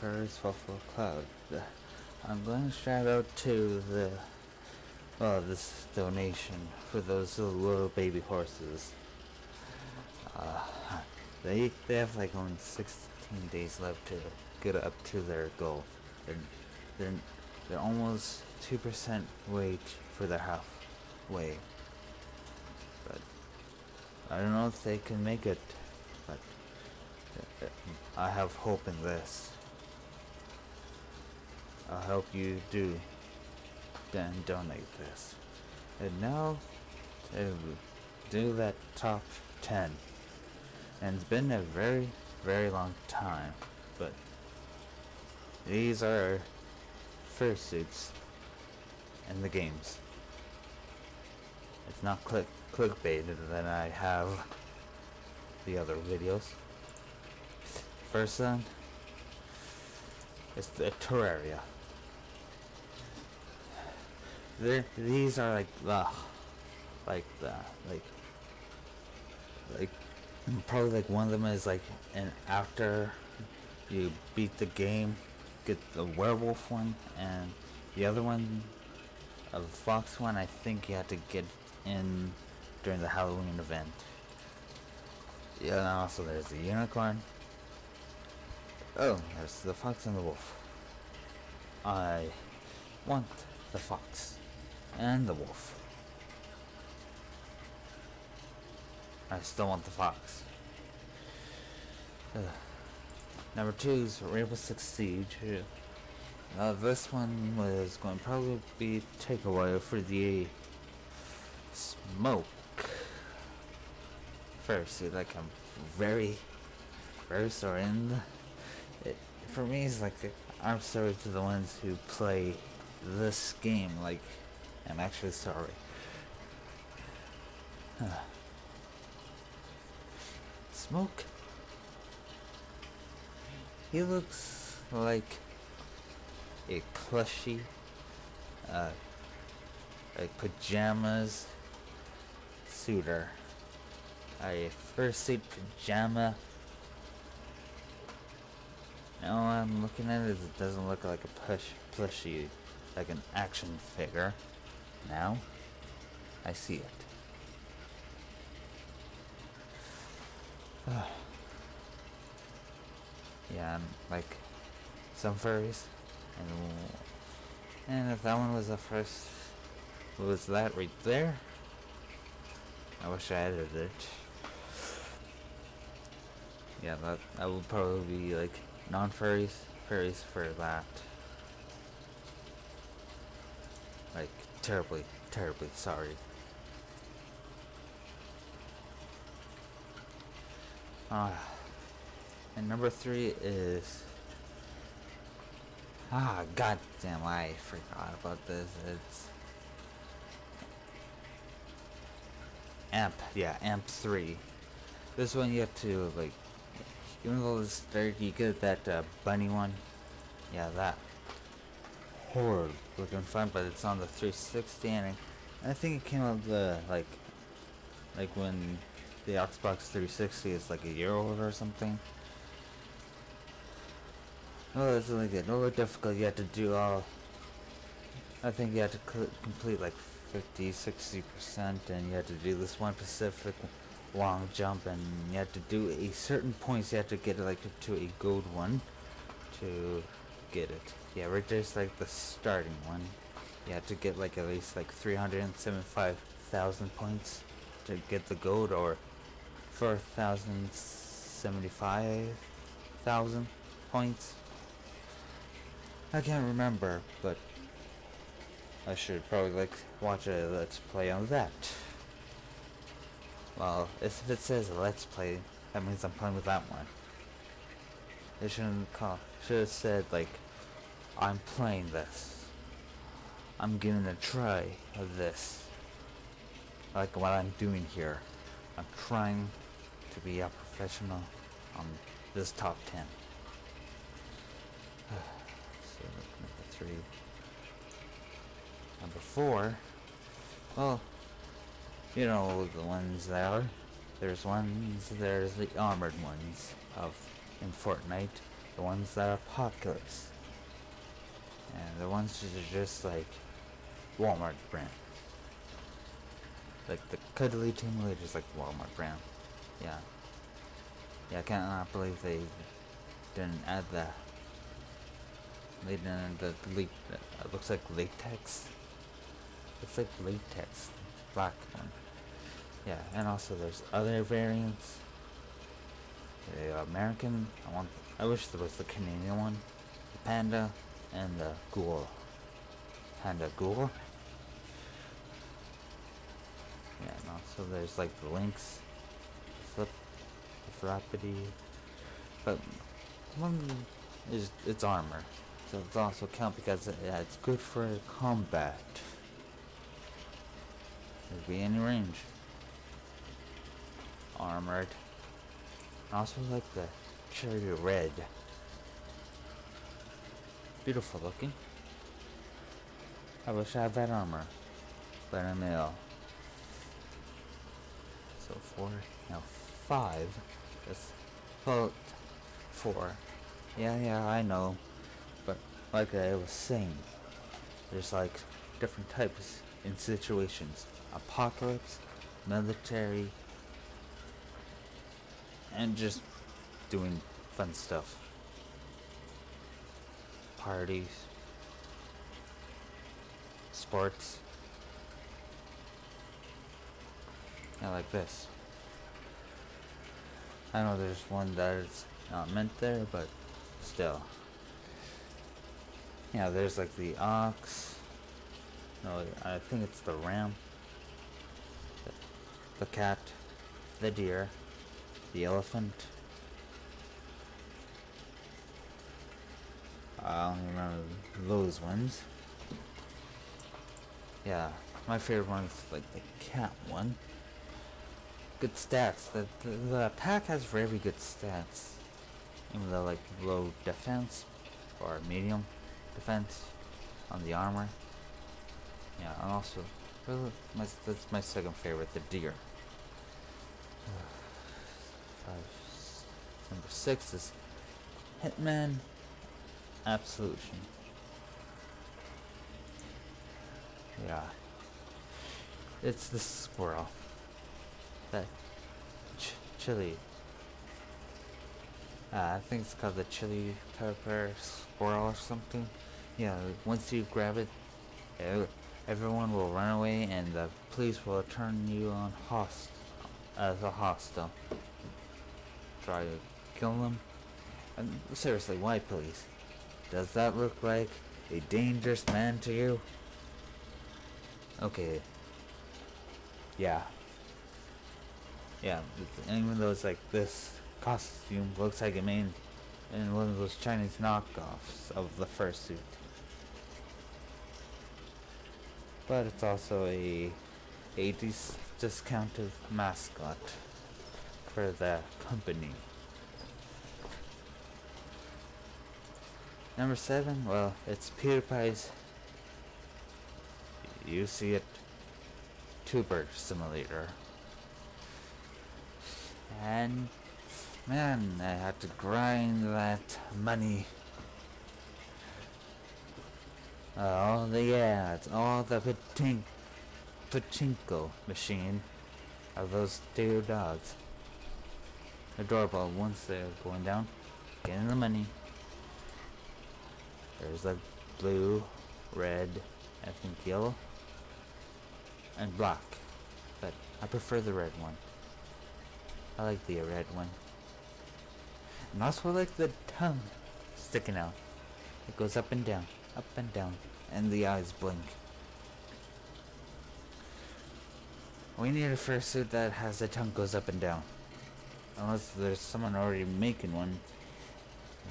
first Folf O'Cloud. I'm going to shout out to the, well, this donation for those little baby horses. Uh, they, they have like only 16 days left to get up to their goal. They're, they're, they're almost 2% weight for their halfway. But I don't know if they can make it, but uh, I have hope in this. I'll help you do then donate this. And now do that top 10. And it's been a very, very long time, but these are fursuits in the games. It's not click clickbait than I have the other videos. First one is the Terraria. These are like the, like the, like, like, probably like one of them is like, an after you beat the game, get the werewolf one, and the other one, of the fox one, I think you have to get in during the Halloween event. Yeah, and also there's the unicorn. Oh, there's the fox and the wolf. I want the fox and the wolf. I still want the fox. Ugh. Number two is Rainbow Six Siege. Uh, this one was going to probably be take takeaway for the smoke. First, like I'm very, very sorry. And it, for me, it's like I'm sorry to the ones who play this game. Like I'm actually sorry. Smoke. He looks like a plushy, uh, pajamas suitor. A fursuit pajama. Now I'm looking at it, it doesn't look like a plush, plushy, like an action figure. Now, I see it. Ah. yeah, I'm like some furries, and and if that one was the first, was that right there? I wish I edited it. Yeah, that that would probably be like non-furries, furries for that. Like terribly, terribly sorry. Ah. And number three is... Ah, goddamn, I forgot about this. It's... Amped, yeah, Amped 3. This one you have to, like, even though it's third, you get that uh, bunny one. Yeah, that horror looking fun, but it's on the 360 and I think it came out the like like when the Xbox 360 is like a year old or something. Oh, it's like a little difficult. You have to do all. I think you have to complete like 50, 60 percent, and you have to do this one specific long jump, and you have to do a certain points. You have to get like to a gold one to get it. Yeah, we're just like the starting one. You have to get like at least like 375,000 points to get the gold or 4,075,000 points. I can't remember, but I should probably like watch a let's play on that. Well, if it says let's play, that means I'm playing with that one. It shouldn't. Should have said like I'm playing this. I'm giving a try of this. Like what I'm doing here. I'm trying to be a professional on this top 10. so number three. Number four. Well, you know the ones there. There's ones, there's the armored ones of in Fortnite. the ones that are apocalypse, and the ones that are just like Walmart brand. Like the Cuddle Team Leaders like Walmart brand. Yeah. Yeah, I cannot believe they didn't add that. They didn't add the leak. Uh, it looks like latex. Looks like latex. Black one. Yeah, and also there's other variants. The American, I want, I wish there was the Canadian one. The Panda and the Ghoul. Panda Ghoul. Yeah, and also there's like the Lynx, Flip, the Flappity. But one is its armor. So it's also count because yeah, it's good for combat. It'd be any range. Armored. I also like the cherry red. Beautiful looking. I wish I had that armor. But I'm ill. So four, now five. That's well, four. Yeah, yeah, I know. But like I was saying, there's like different types in situations. Apocalypse, military, and just doing fun stuff. Parties, sports. Yeah, like this. I know there's one that is not meant there, but still. Yeah, there's like the ox. No, I think it's the ram. The, the cat. The deer. The elephant. I don't remember those ones. Yeah, my favorite one is like the cat one. Good stats. The, the, the pack has very good stats. Even though like low defense or medium defense on the armor. Yeah, and also that's my second favorite, the deer. Five. Number six is Hitman Absolution. Yeah. It's the squirrel. That ch chili. Uh, I think it's called the chili pepper squirrel or something. Yeah, once you grab it, everyone will run away and the police will turn you on host as a hostile. Try to kill them. And seriously, why police? Does that look like a dangerous man to you? Okay. Yeah. Yeah, even though it's like this costume looks like it made in one of those Chinese knockoffs of the fursuit. But it's also a 80s discounted mascot for the company. Number seven, well, it's PewDiePie's You See It Tuber Simulator. And man, I had to grind that money. Oh, the, yeah, it's all the pachin pachinko machine of those two dogs. Adorable once they're going down, getting the money. There's like blue, red, I think yellow, and black. But I prefer the red one. I like the red one. And also like the tongue sticking out. It goes up and down, up and down, and the eyes blink. We need a fursuit that has the tongue goes up and down. Unless there's someone already making one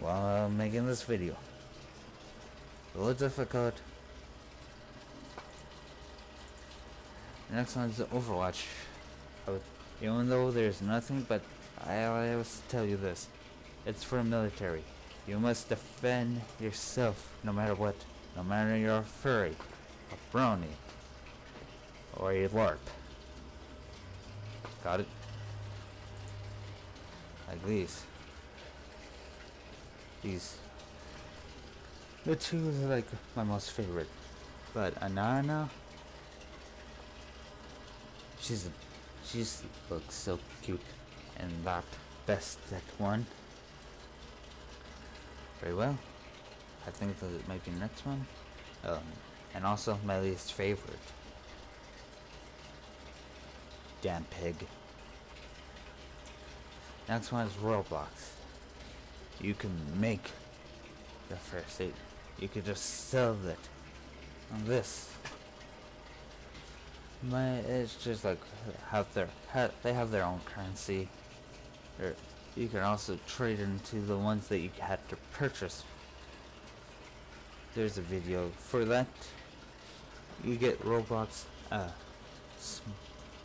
while I'm making this video. A little difficult. The next one is Overwatch. Even though there's nothing, but I always tell you this. It's for military. You must defend yourself no matter what. No matter you're a furry, a brownie, or a LARP. Got it? Like these. these the two are like my most favorite. But Anana she's she's looks so cute and that best that one. Very well. I think that it might be the next one. Um, and also my least favorite. Damn pig. Next one is Roblox. You can make the fursuit. You could just sell it on this. My, it's just like have their ha, they have their own currency. Or you can also trade into the ones that you had to purchase. There's a video for that. You get Roblox, uh,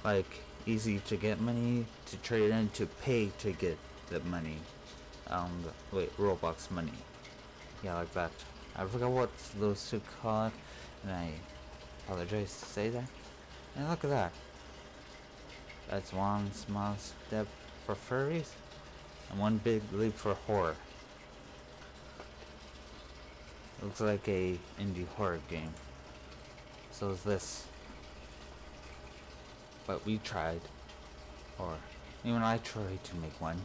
like easy to get money to trade in to pay to get the money. Um, wait, Roblox money. Yeah, like that. I forgot what those two call it, and I apologize to say that. And look at that. That's one small step for furries, and one big leap for horror. Looks like a indie horror game. So is this. But we tried. Or even I tried to make one.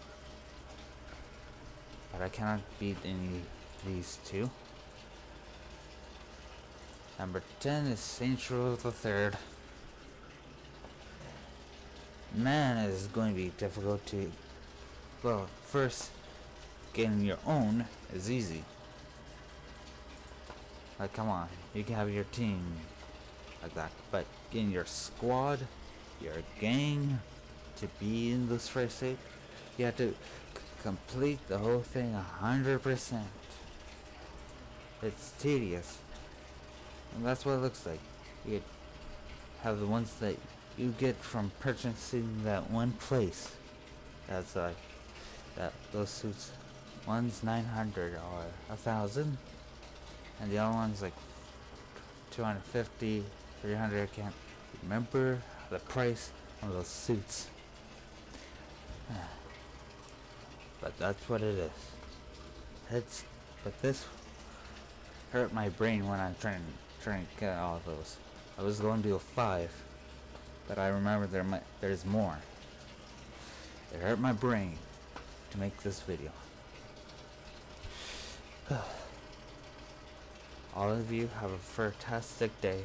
But I cannot beat any of these two. Number 10 is Saints Row the Third. Man, is going to be difficult to... Well, first, getting your own is easy. Like, come on, you can have your team like that. But getting your squad, your gang, to be in this fursuit, you have to complete the whole thing a hundred percent. It's tedious. And that's what it looks like. You have the ones that you get from purchasing that one place. That's like that those suits. One's 900 or a thousand, and the other one's like 250, 300. I can't remember the price of those suits. But that's what it is. It's but this hurt my brain when I'm trying trying to get all of those. I was going to do a five, but I remember there might there's more. It hurt my brain to make this video. all of you have a fantastic day.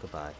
Goodbye.